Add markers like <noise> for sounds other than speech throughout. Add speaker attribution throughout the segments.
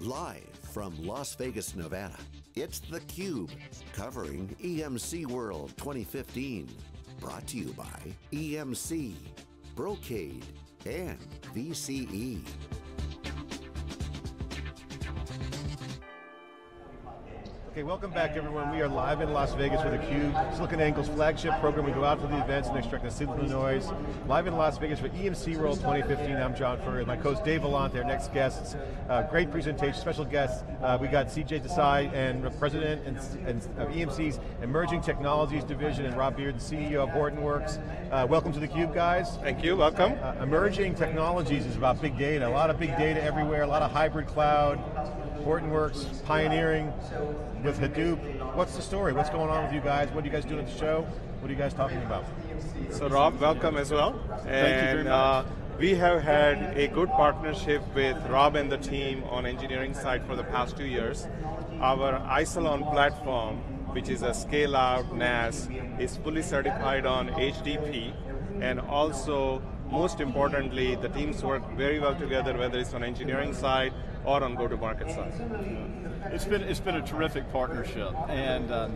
Speaker 1: Live from Las Vegas, Nevada, it's theCUBE, covering EMC World 2015. Brought to you by EMC, Brocade, and VCE.
Speaker 2: Okay, welcome back everyone. We are live in Las Vegas with theCUBE. SiliconANGLE's flagship program. We go out to the events and extract the signal noise. Live in Las Vegas for EMC World 2015. I'm John Furrier. My co-host Dave Vellante, our next guests. Uh, great presentation, special guests. Uh, we got CJ Desai and President and, and, of EMC's Emerging Technologies Division and Rob Bearden, the CEO of Hortonworks. Uh, welcome to theCUBE guys.
Speaker 3: Thank you, welcome.
Speaker 2: Uh, emerging Technologies is about big data. A lot of big data everywhere, a lot of hybrid cloud, Hortonworks, pioneering with Hadoop. What's the story? What's going on with you guys? What are you guys doing at the show? What are you guys talking about?
Speaker 3: So Rob, welcome as well.
Speaker 2: Thank
Speaker 3: and,
Speaker 2: you very much.
Speaker 3: Uh, we have had a good partnership with Rob and the team on engineering side for the past two years. Our Isilon platform, which is a scale-out NAS, is fully certified on HDP, and also, most importantly, the teams work very well together, whether it's on engineering side or on go-to-market side.
Speaker 4: It's been it's been a terrific partnership, and um,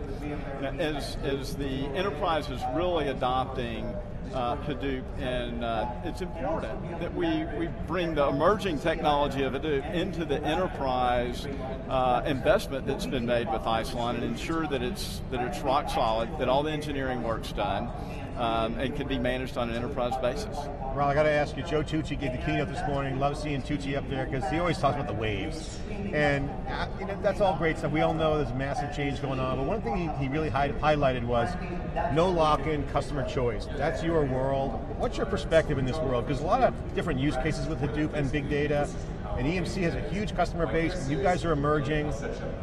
Speaker 4: as as the enterprise is really adopting uh, Hadoop, and uh, it's important that we we bring the emerging technology of Hadoop into the enterprise uh, investment that's been made with Isilon, and ensure that it's that it's rock solid, that all the engineering work's done, um, and can be managed on an enterprise basis.
Speaker 2: Rob, I got to ask you, Joe Tucci gave the keynote this morning. Love seeing Tucci up there because he always talks about the waves. And uh, you know, that's all great stuff. We all know there's massive change going on, but one thing he, he really hi highlighted was no lock-in customer choice. That's your world. What's your perspective in this world? Because a lot of different use cases with Hadoop and big data, and EMC has a huge customer base, you guys are emerging.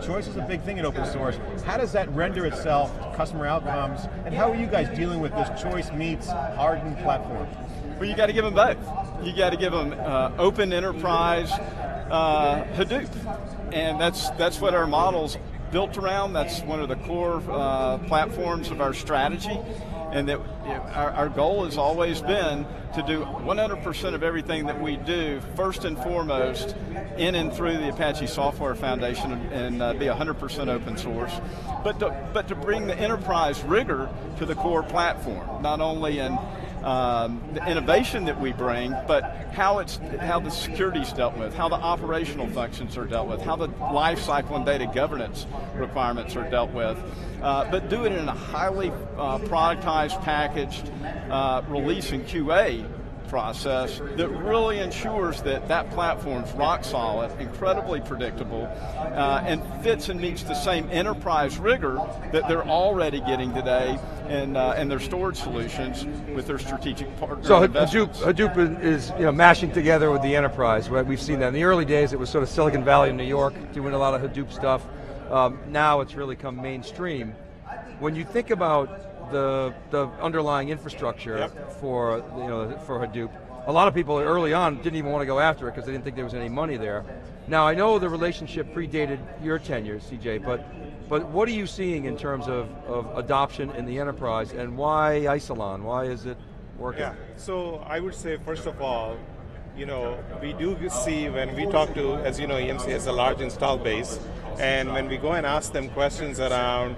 Speaker 2: Choice is a big thing in open source. How does that render itself to customer outcomes, and how are you guys dealing with this choice meets hardened platform?
Speaker 4: Well, you got to give them both. You got to give them uh, open enterprise uh, Hadoop, and that's that's what our models built around. That's one of the core uh, platforms of our strategy, and that our, our, goal has always been to do 100% of everything that we do, first and foremost, in and through the Apache Software Foundation, and uh, be 100% open source, but to, but to bring the enterprise rigor to the core platform, not only in um, the innovation that we bring, but how it's how the security is dealt with, how the operational functions are dealt with, how the life cycle and data governance requirements are dealt with, uh, but do it in a highly uh, productized, packaged uh, release and QA process that really ensures that that platform's rock solid, incredibly predictable, uh, and fits and meets the same enterprise rigor that they're already getting today in, uh, in their storage solutions with their strategic partners.
Speaker 5: So Hadoop, Hadoop is you know, mashing together with the enterprise, right? We've seen that. In the early days, it was sort of Silicon Valley in New York, doing a lot of Hadoop stuff. Um, now it's really come mainstream. When you think about the, the underlying infrastructure yep. for, you know, for Hadoop. A lot of people early on didn't even want to go after it because they didn't think there was any money there. Now I know the relationship predated your tenure, CJ, but but what are you seeing in terms of, of adoption in the enterprise and why Isilon? Why is it working?
Speaker 3: Yeah, so I would say first of all, you know, we do see when we talk to, as you know, EMC has a large install base, and when we go and ask them questions around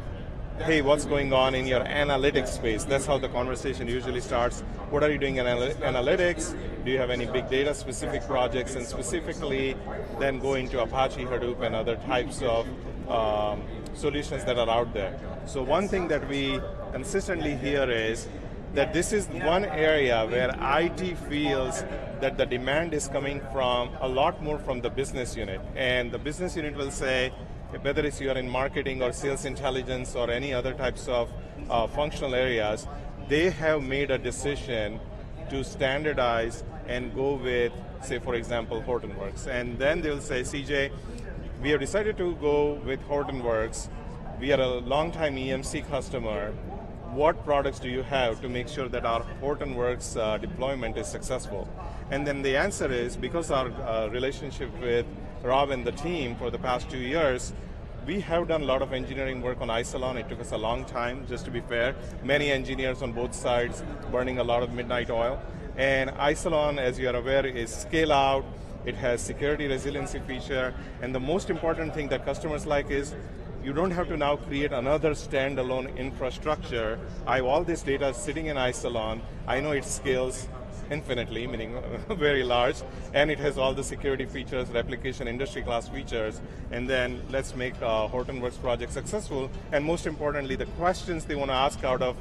Speaker 3: hey, what's going on in your analytics space? That's how the conversation usually starts. What are you doing in analytics? Do you have any big data specific projects? And specifically, then go into Apache Hadoop and other types of um, solutions that are out there. So one thing that we consistently hear is that this is one area where IT feels that the demand is coming from a lot more from the business unit. And the business unit will say, whether it's you're in marketing or sales intelligence or any other types of uh, functional areas, they have made a decision to standardize and go with, say, for example, Hortonworks. And then they'll say, CJ, we have decided to go with Hortonworks. We are a long-time EMC customer. What products do you have to make sure that our Hortonworks uh, deployment is successful? And then the answer is, because our uh, relationship with Rob and the team for the past two years, we have done a lot of engineering work on Isilon. It took us a long time, just to be fair. Many engineers on both sides burning a lot of midnight oil. And Isilon, as you are aware, is scale out, It has security resiliency feature, and the most important thing that customers like is you don't have to now create another standalone infrastructure. I have all this data sitting in Isilon. I know it scales infinitely, meaning <laughs> very large, and it has all the security features, replication, industry class features, and then let's make uh, Hortonworks project successful, and most importantly, the questions they want to ask out of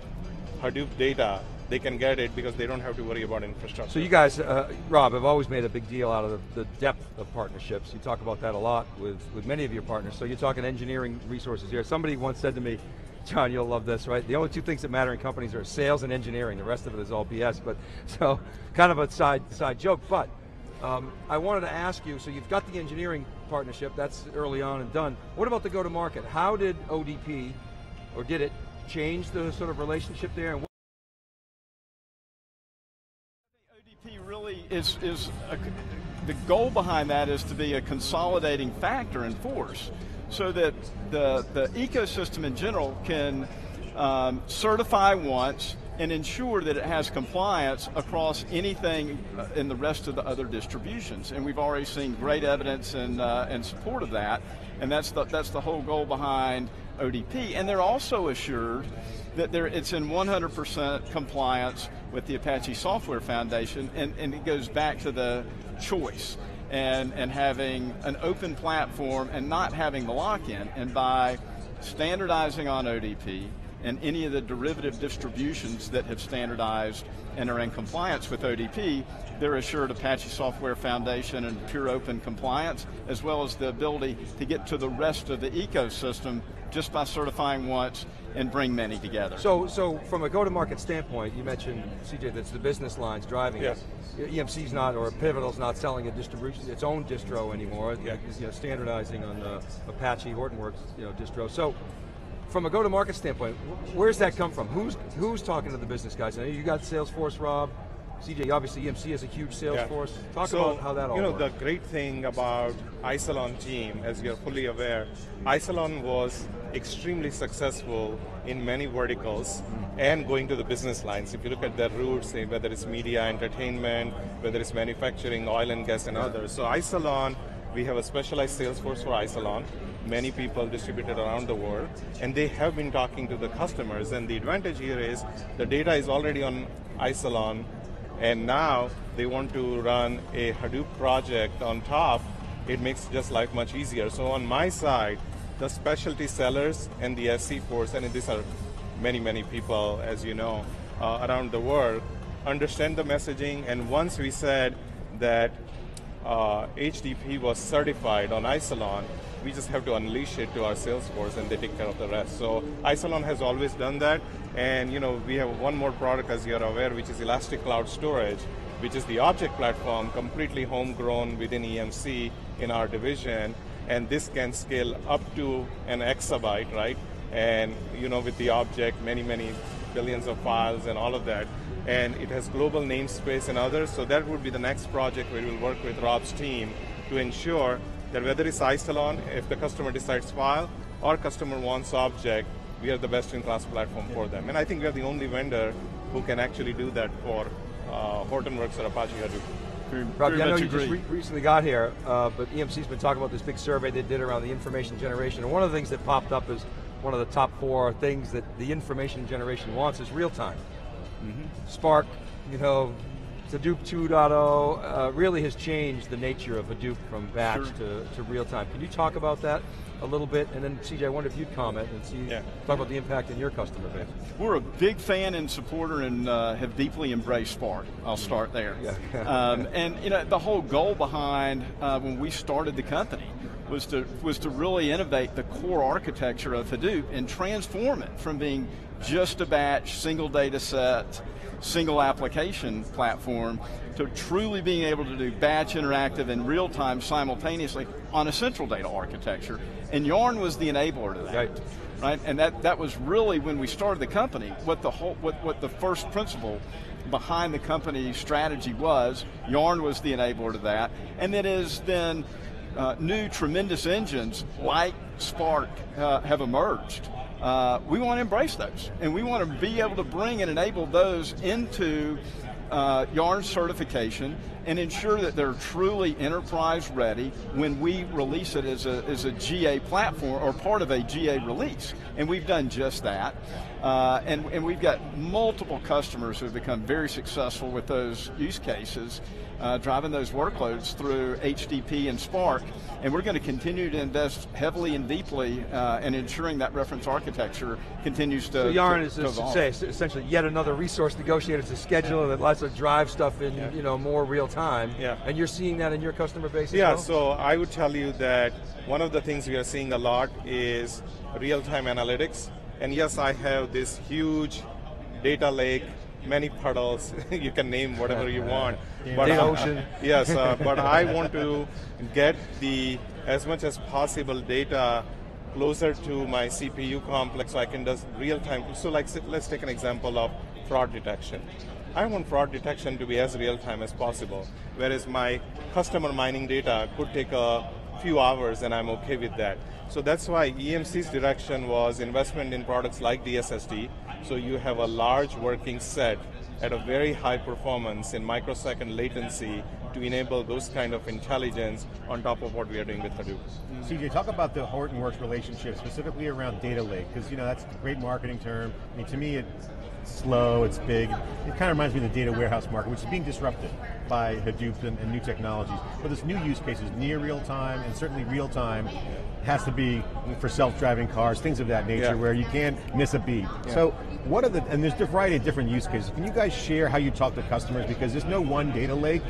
Speaker 3: Hadoop data, they can get it because they don't have to worry about infrastructure.
Speaker 5: So you guys, uh, Rob, have always made a big deal out of the, the, depth of partnerships. You talk about that a lot with, with many of your partners. So you're talking engineering resources here. Somebody once said to me, <laughs> John, you'll love this, right? The only two things that matter in companies are sales and engineering. The rest of it is all BS. But <laughs> so, kind of a side side joke. But um, I wanted to ask you. So you've got the engineering partnership. That's early on and done. What about the go-to-market? How did ODP, or did it, change the sort of relationship there? And
Speaker 4: really is, is a, the goal behind that is to be a consolidating factor and force so that the, the ecosystem in general can um, certify once and ensure that it has compliance across anything in the rest of the other distributions. And we've already seen great evidence and, uh, and support of that, and that's the, that's the whole goal behind ODP. And they're also assured that it's in 100% compliance with the Apache Software Foundation, and, and it goes back to the choice and, and having an open platform and not having the lock-in. And by standardizing on ODP and any of the derivative distributions that have standardized and are in compliance with ODP, they're assured Apache Software Foundation and pure open compliance, as well as the ability to get to the rest of the ecosystem just by certifying once and bring many together.
Speaker 5: So, so from a go-to-market standpoint, you mentioned, CJ, that's the business lines driving
Speaker 3: yes.
Speaker 5: it. EMC's not, or Pivotal's not selling a distribution, its own distro anymore, yeah. you know, standardizing on the Apache Hortonworks you know, distro. So, from a go-to-market standpoint, where's that come from? Who's who's talking to the business guys? I know you got Salesforce, Rob. CJ, obviously EMC has a huge sales yeah. force. Talk
Speaker 3: so,
Speaker 5: about how that all
Speaker 3: You know,
Speaker 5: works.
Speaker 3: the great thing about Isilon team, as you're fully aware, Isilon was extremely successful in many verticals mm-hmm. and going to the business lines. If you look at their roots, whether it's media, entertainment, whether it's manufacturing, oil and gas and others. So Isilon, we have a specialized sales force for Isilon, many people distributed around the world, and they have been talking to the customers. And the advantage here is the data is already on Isilon and now they want to run a Hadoop project on top, it makes just life much easier. So on my side, the specialty sellers and the SC force, and these are many, many people, as you know, uh, around the world, understand the messaging, and once we said that uh, HDP was certified on Isilon, we just have to unleash it to our sales force and they take care of the rest. So Isilon has always done that. And you know, we have one more product as you're aware, which is Elastic Cloud Storage, which is the object platform completely homegrown within EMC in our division. And this can scale up to an exabyte, right? And you know, with the object, many, many billions of files and all of that. And it has global namespace and others. So that would be the next project where we'll work with Rob's team to ensure that whether it's Isilon, if the customer decides file, or customer wants object, we are the best in class platform for them. And I think we are the only vendor who can actually do that for uh, Hortonworks or Apache Hadoop.
Speaker 5: Rob, I know you just re recently got here, uh, but EMC's been talking about this big survey they did around the information generation, and one of the things that popped up is one of the top four things that the information generation wants is real time. Mm -hmm. Spark, you know, Hadoop 2.0 uh, really has changed the nature of Hadoop from batch sure. to, to real time. Can you talk about that a little bit? And then CJ, I wonder if you'd comment and see, yeah. talk about the impact in your customer base.
Speaker 4: We're a big fan and supporter and uh, have deeply embraced Spark. I'll start there. Yeah. <laughs> um, and you know, the whole goal behind uh, when we started the company was to, was to really innovate the core architecture of Hadoop and transform it from being just a batch, single data set, single application platform to truly being able to do batch interactive and real time simultaneously on a central data architecture. And Yarn was the enabler to that. Right. Right? And that, that was really when we started the company, what the whole what, what the first principle behind the company's strategy was. Yarn was the enabler to that. And it is then uh, new tremendous engines like Spark uh, have emerged uh, we want to embrace those. And we want to be able to bring and enable those into uh, Yarn certification and ensure that they're truly enterprise ready when we release it as a, as a GA platform or part of a GA release. And we've done just that. Uh, and, and we've got multiple customers who have become very successful with those use cases uh, driving those workloads through HDP and Spark, and we're going to continue to invest heavily and deeply uh, in ensuring that reference architecture continues to.
Speaker 5: So Yarn
Speaker 4: to,
Speaker 5: is
Speaker 4: to
Speaker 5: say, essentially yet another resource negotiator to schedule that lets us drive stuff in yeah. you know more real time.
Speaker 3: Yeah.
Speaker 5: And you're seeing that in your customer base.
Speaker 3: Yeah.
Speaker 5: Well?
Speaker 3: So I would tell you that one of the things we are seeing a lot is real-time analytics. And yes, I have this huge data lake many puddles. <laughs> you can name whatever you want.
Speaker 5: But the ocean. <laughs>
Speaker 3: yes, uh, but I want to get the as much as possible data closer to my CPU complex so I can do real time. So like let's take an example of fraud detection. I want fraud detection to be as real time as possible, whereas my customer mining data could take a few hours and I'm okay with that. So that's why EMC's direction was investment in products like DSSD, so you have a large working set at a very high performance in microsecond latency to enable those kind of intelligence on top of what we are doing with Hadoop.
Speaker 2: CJ, talk about the Hortonworks relationship, specifically around data lake, because you know that's a great marketing term. I mean, to me, it's slow, it's big. It kind of reminds me of the data warehouse market, which is being disrupted by Hadoop and, and new technologies. But there's new use cases, near real time, and certainly real time has to be for self-driving cars, things of that nature, yeah. where you can't miss a beat. Yeah. So, what are the and there's a variety of different use cases. Can you guys share how you talk to customers because there's no one data lake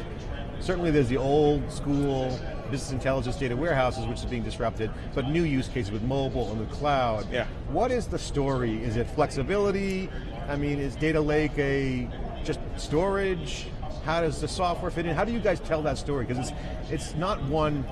Speaker 2: certainly there's the old school business intelligence data warehouses which is being disrupted, but new use cases with mobile and the cloud.
Speaker 3: Yeah.
Speaker 2: What is the story? Is it flexibility? I mean, is data lake a just storage? How does the software fit in? How do you guys tell that story? Because it's it's not one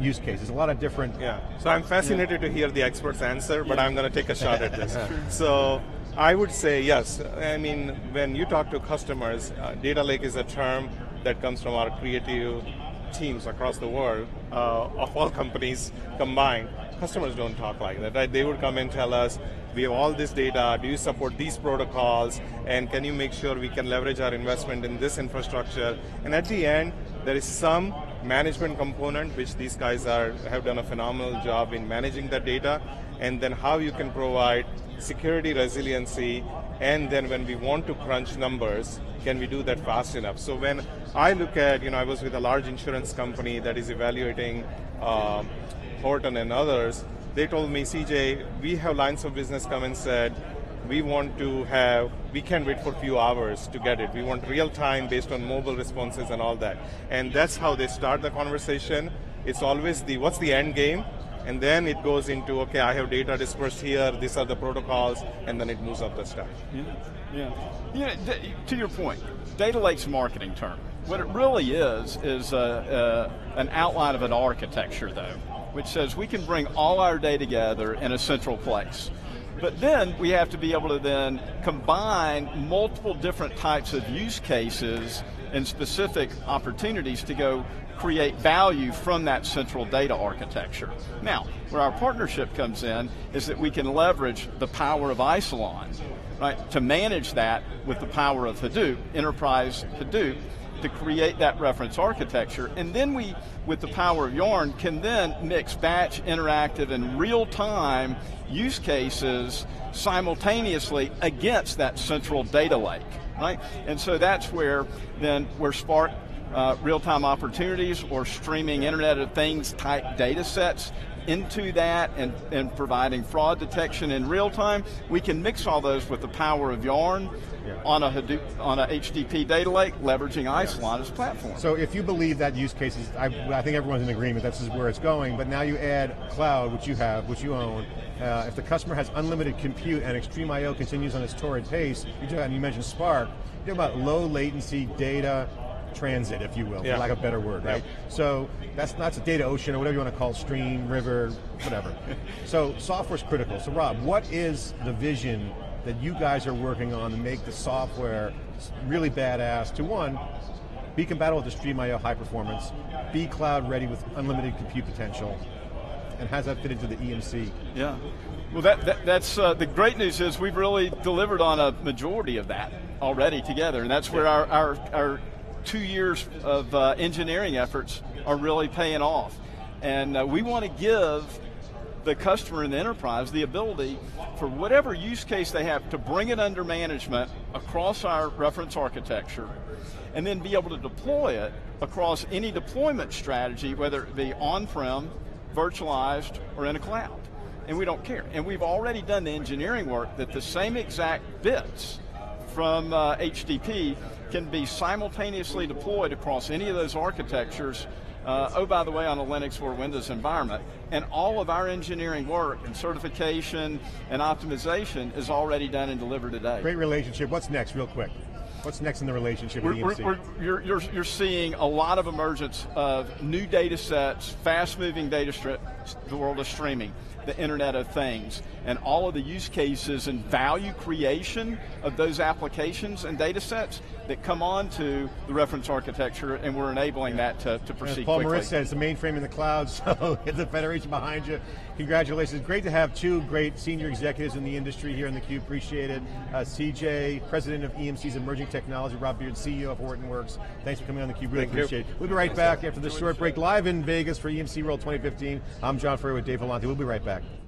Speaker 2: use case. There's a lot of different.
Speaker 3: Yeah. So I'm fascinated yeah. to hear the expert's answer, but yeah. I'm going to take a shot at this. <laughs> so I would say yes. I mean, when you talk to customers, uh, data lake is a term that comes from our creative teams across the world uh, of all companies combined. Customers don't talk like that, right? They would come and tell us, we have all this data, do you support these protocols, and can you make sure we can leverage our investment in this infrastructure? And at the end, there is some management component which these guys are have done a phenomenal job in managing the data, and then how you can provide security resiliency, and then when we want to crunch numbers, can we do that fast enough? So when I look at, you know, I was with a large insurance company that is evaluating uh, Horton and others, they told me, CJ, we have lines of business come and said, we want to have, we can't wait for a few hours to get it. We want real time based on mobile responses and all that. And that's how they start the conversation. It's always the, what's the end game? And then it goes into okay i have data dispersed here these are the protocols and then it moves up the stack.
Speaker 4: Yeah yeah, yeah to your point data lake's a marketing term. What it really is is uh, uh, an outline of an architecture though which says we can bring all our data together in a central place. But then we have to be able to then combine multiple different types of use cases and specific opportunities to go create value from that central data architecture. Now, where our partnership comes in is that we can leverage the power of Isilon, right, to manage that with the power of Hadoop, enterprise Hadoop, to create that reference architecture. And then we, with the power of Yarn, can then mix batch, interactive, and real-time use cases simultaneously against that central data lake, right? And so that's where then where Spark uh, real-time opportunities or streaming Internet of Things type data sets into that and, and providing fraud detection in real time, we can mix all those with the power of Yarn yeah. on a Hadoop, on a HDP data lake, leveraging Isilon as platform.
Speaker 2: So if you believe that use cases, I, I, think everyone's in agreement this is where it's going, but now you add cloud, which you have, which you own, uh, if the customer has unlimited compute and XtremIO continues on its torrid pace, you, and you mentioned Spark, you talk about low latency data, transit, if you will, yeah. for lack of a better word, right? So that's that's a data ocean or whatever you want to call it, stream, river, whatever. <laughs> so software's critical. So Rob, what is the vision that you guys are working on to make the software really badass to one, be compatible with the XtremIO high performance, be cloud ready with unlimited compute potential, and how does that fit into the EMC?
Speaker 4: Yeah, well that, that that's, uh, the great news is we've really delivered on a majority of that already together, and that's where our, our, our two years of uh, engineering efforts are really paying off. And uh, we want to give the customer and the enterprise the ability for whatever use case they have to bring it under management across our reference architecture and then be able to deploy it across any deployment strategy, whether it be on-prem, virtualized, or in a cloud. And we don't care. And we've already done the engineering work that the same exact bits from uh, HDP can be simultaneously deployed across any of those architectures uh, oh, by the way, on a Linux or Windows environment. And all of our engineering work and certification and optimization is already done and delivered today.
Speaker 2: Great relationship. What's next, real quick? What's next in the relationship
Speaker 4: we're,
Speaker 2: with EMC?
Speaker 4: We're, you're, you're, you're, seeing a lot of emergence of new data sets, fast-moving data, the world of streaming the Internet of Things, and all of the use cases and value creation of those applications and data sets that come onto the reference architecture, and we're enabling that to, to proceed
Speaker 2: As Paul
Speaker 4: quickly.
Speaker 2: Maritz said, it's the mainframe in the cloud, <laughs> so the federation behind you. Congratulations. Great to have two great senior executives in the industry here in the Cube. Appreciate it. Uh, CJ, President of EMC's Emerging Technology, Rob Bearden, CEO of Hortonworks. Thanks for coming on the Cube. Really
Speaker 3: Thank
Speaker 2: appreciate
Speaker 3: you.
Speaker 2: it. We'll be right back after this short break, live in Vegas for EMC World 2015. I'm John Furrier with Dave Vellante. We'll be right back.